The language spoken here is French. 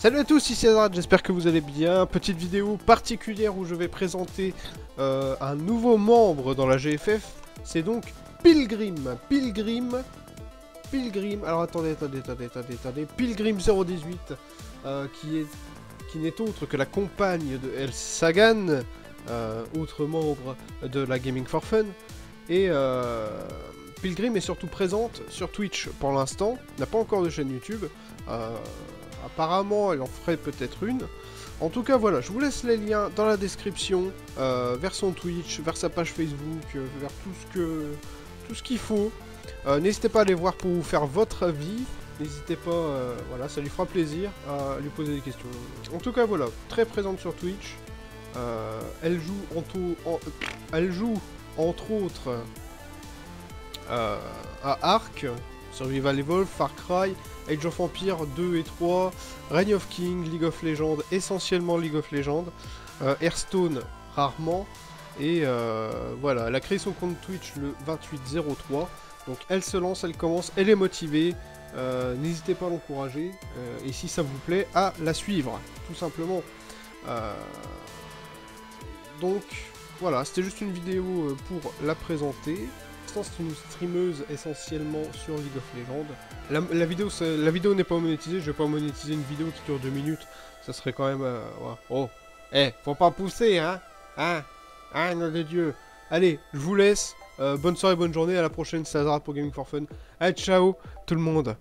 Salut à tous, ici Azad, j'espère que vous allez bien. Petite vidéo particulière où je vais présenter euh, un nouveau membre dans la GFF. C'est donc Pilgrim. Pilgrim. Pilgrim. Alors attendez, attendez, attendez, attendez, attendez. Pilgrim 018, euh, qui est qui n'est autre que la compagne de El Sagan, euh, autre membre de la Gaming for Fun. Et Pilgrim est surtout présente sur Twitch pour l'instant, n'a pas encore de chaîne YouTube. Apparemment, elle en ferait peut-être une. En tout cas, voilà, je vous laisse les liens dans la description, euh, vers son Twitch, vers sa page Facebook, euh, vers tout ce que tout ce qu'il faut. Euh, N'hésitez pas à aller voir pour vous faire votre avis. N'hésitez pas, voilà, ça lui fera plaisir à lui poser des questions. En tout cas, voilà, très présente sur Twitch. Elle joue elle joue entre autres à Ark, Survival Evolved, Far Cry, Age of Empire 2 et 3, Reign of King, League of Legends, essentiellement League of Legends, euh, Hearthstone rarement, et euh, voilà, elle a créé son compte Twitch le 2803, donc elle se lance, elle commence, elle est motivée, euh, n'hésitez pas à l'encourager, et si ça vous plaît, à la suivre, tout simplement. Donc voilà, c'était juste une vidéo pour la présenter. L'instant, c'est une streameuse essentiellement sur League of Legends. La, vidéo, la vidéo n'est pas monétisée, je vais pas monétiser une vidéo qui dure 2 minutes, ça serait quand même... euh. Oh, eh, faut pas pousser, hein. Hein. Hein, nom de Dieu. Allez, je vous laisse, euh, bonne soirée, bonne journée, à la prochaine, c'est Azara pour Gaming for Fun. Allez, ciao, tout le monde